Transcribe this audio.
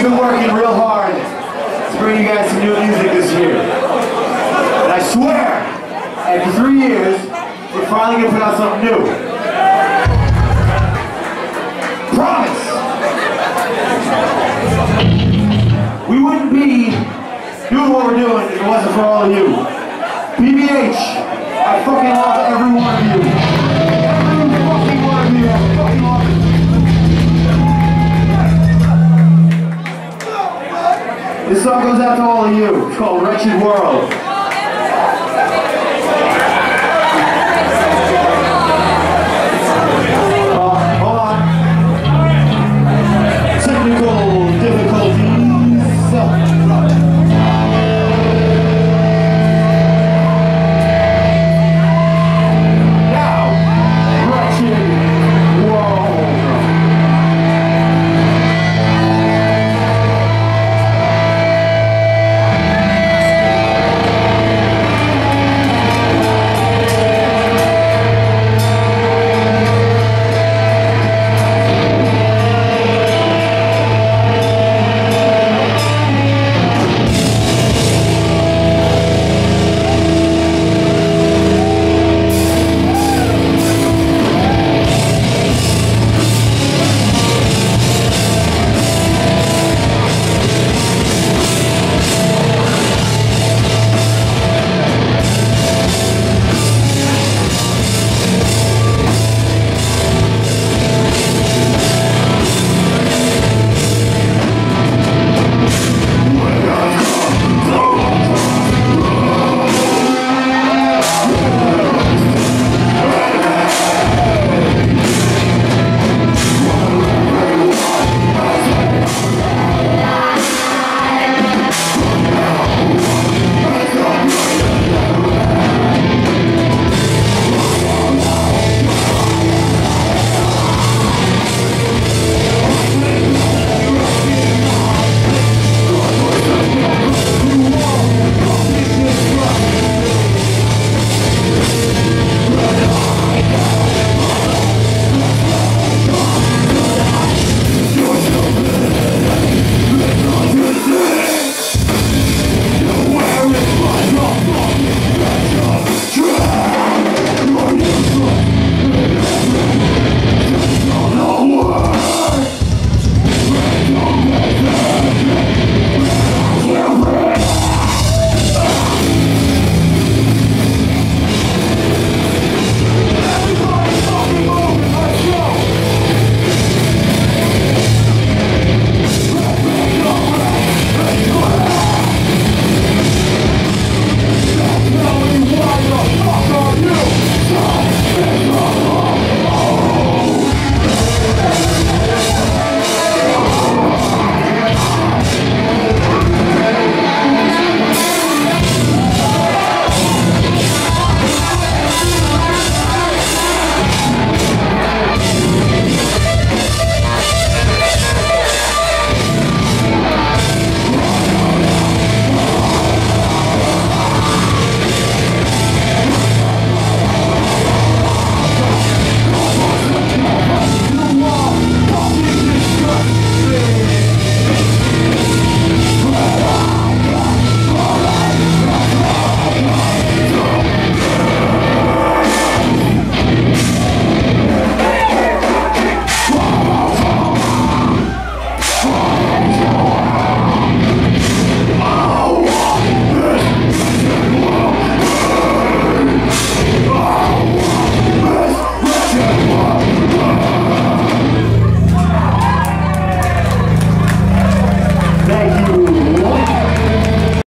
working real hard to bring you guys some new music this year. And I swear, after three years, we're finally gonna put out something new. Promise! We wouldn't be doing what we're doing if it wasn't for all of you. PBH, I fucking love every song goes out to all of you. It's called Wretched World.